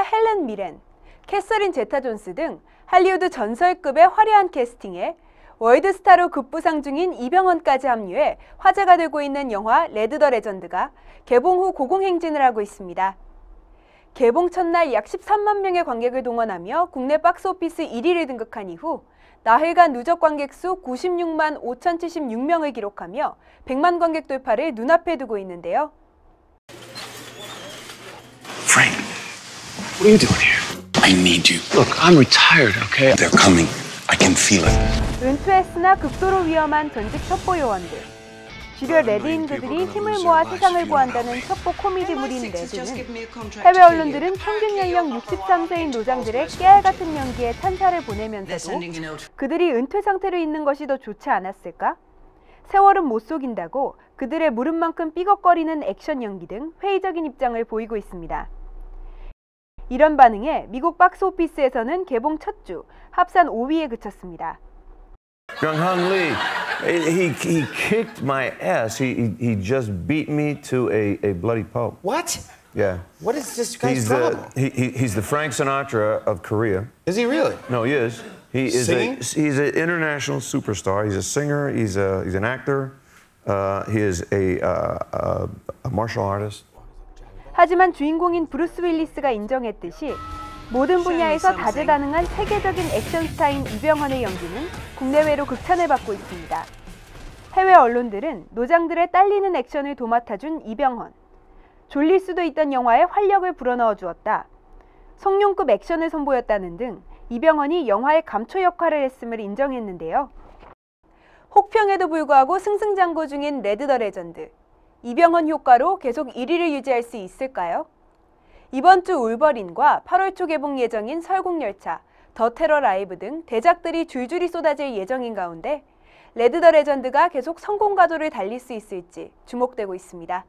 헬렌 미렌, 캐서린 제타 존스 등 할리우드 전설급의 화려한 캐스팅에 월드스타로 급부상 중인 이병헌까지 합류해 화제가 되고 있는 영화 레드 더 레전드가 개봉 후 고공행진을 하고 있습니다. 개봉 첫날 약 13만 명의 관객을 동원하며 국내 박스오피스 1위를 등극한 이후 나흘간 누적 관객 수 96만 5,076명을 기록하며 100만 관객 돌파를 눈앞에 두고 있는데요. What are you doing here? I need you. Look, I'm retired, okay? They're coming. I can feel it. 은퇴했으나 극도로 위험한 전직 첩보 요원들. 주류 레드인들이 힘을 모아 세상을 구한다는 첩보 코미디물인 레드는 해외 언론들은 평균 연령 63세인 노장들의 깨알 같은 연기에 찬사를 보내면서도 그들이 은퇴 상태로 있는 것이 더 좋지 않았을까? 세월은 못 속인다고 그들의 무릎만큼 삐걱거리는 액션 연기 등 회의적인 입장을 보이고 있습니다. 이런 반응에 미국 박스오피스에서는 개봉 첫 주 합산 5위에 그쳤습니다. Jung Hung Lee, he, he kicked my ass. He, he, he just beat me to a, a bloody pulp. What? Yeah. What is this guy's He's problem? the, he, he, he's the Frank Sinatra of Korea. Is he really? No, he is. He is Singing? a, he's an international superstar. He's a singer. He's a, he's an actor. Uh, he is a, uh, uh, a martial artist. 하지만 주인공인 브루스 윌리스가 인정했듯이 모든 분야에서 다재다능한 세계적인 액션 스타인 이병헌의 연기는 국내외로 극찬을 받고 있습니다. 해외 언론들은 노장들의 딸리는 액션을 도맡아준 이병헌, 졸릴 수도 있던 영화에 활력을 불어넣어 주었다. 성룡급 액션을 선보였다는 등 이병헌이 영화의 감초 역할을 했음을 인정했는데요. 혹평에도 불구하고 승승장구 중인 레드 더 레전드. 이병헌 효과로 계속 1위를 유지할 수 있을까요? 이번 주 울버린과 8월 초 개봉 예정인 설국열차, 더 테러 라이브 등 대작들이 줄줄이 쏟아질 예정인 가운데 레드 더 레전드가 계속 성공 가도를 달릴 수 있을지 주목되고 있습니다.